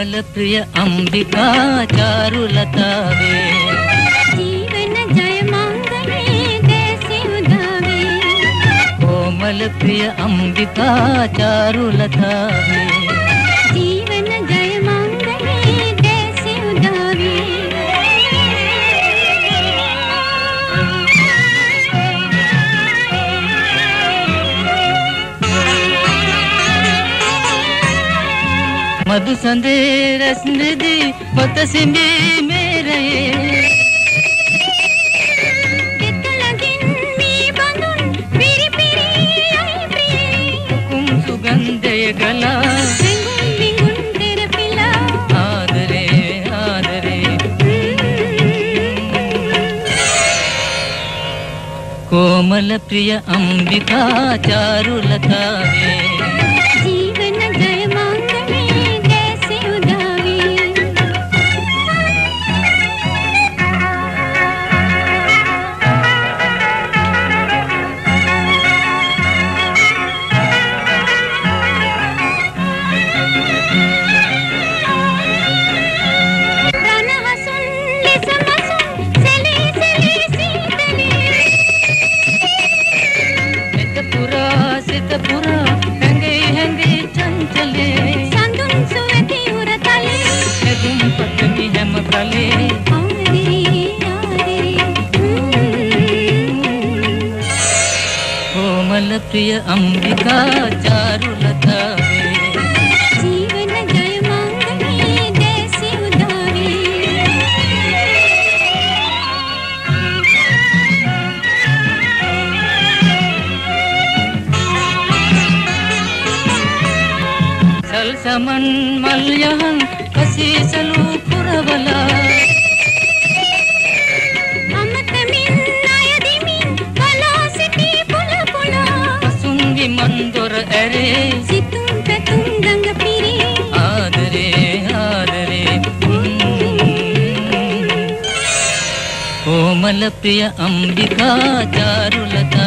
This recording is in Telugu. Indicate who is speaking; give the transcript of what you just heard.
Speaker 1: कमल प्रिय अंबिका चारुलता वे
Speaker 2: जय मंगले उदावे?
Speaker 1: कोमल प्रिय अंबिका चारुलता वे మధు సందేర స్మృతి ఐ ప్రియ కుం సుగంధయ గల కోమల ప్రియ అంబికా చారులతావే प्रिय अम्बिका चारुलता चारु लता समन् सलू पशीसल కోమల ప్రియ అంబికా చారులతా